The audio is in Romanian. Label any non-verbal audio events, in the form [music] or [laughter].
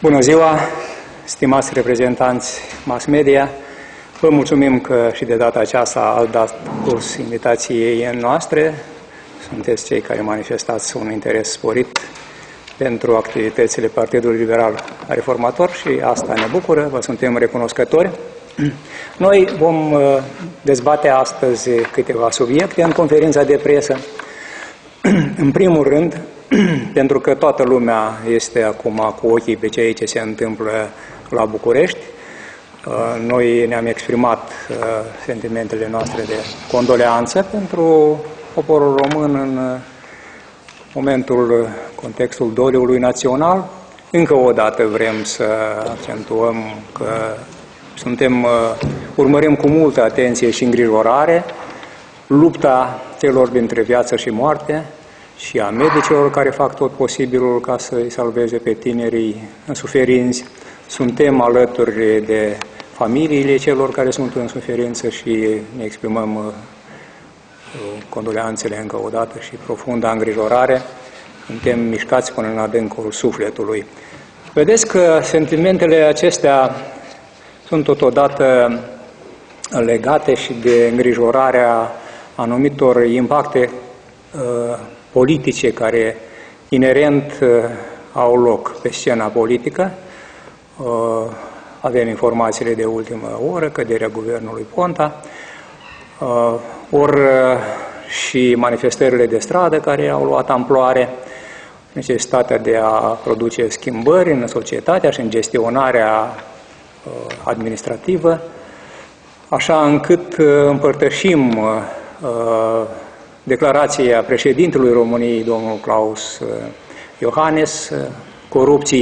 Bună ziua, stimați reprezentanți mass media. Vă mulțumim că și de data aceasta ați dat curs invitației noastre. Sunteți cei care manifestați un interes sporit pentru activitățile Partidului Liberal Reformator și asta ne bucură, vă suntem recunoscători. [clears throat] Noi vom uh, dezbate astăzi câteva subiecte în conferința de presă. [clears throat] În primul rând, [clears throat] pentru că toată lumea este acum cu ochii pe ceea ce se întâmplă la București, uh, noi ne-am exprimat uh, sentimentele noastre de condoleanță pentru poporul român în momentul, contextul doliului național. Încă o dată vrem să accentuăm că suntem, uh, urmărim cu multă atenție și îngrijorare lupta celor dintre viață și moarte și a medicilor care fac tot posibilul ca să-i salveze pe tinerii în suferinți. Suntem alături de familiile celor care sunt în suferință și ne exprimăm uh, condoleanțele încă o dată și profunda îngrijorare. Suntem mișcați până în adâncul sufletului. Vedeți că sentimentele acestea sunt totodată legate și de îngrijorarea anumitor impacte uh, politice care inerent uh, au loc pe scena politică. Uh, avem informațiile de ultimă oră, căderea guvernului Ponta, uh, ori uh, și manifestările de stradă care au luat amploare, necesitatea de a produce schimbări în societatea și în gestionarea Uh, administrativă, așa încât uh, împărtășim uh, declarația președintelui României, domnul Claus Iohannes, corupția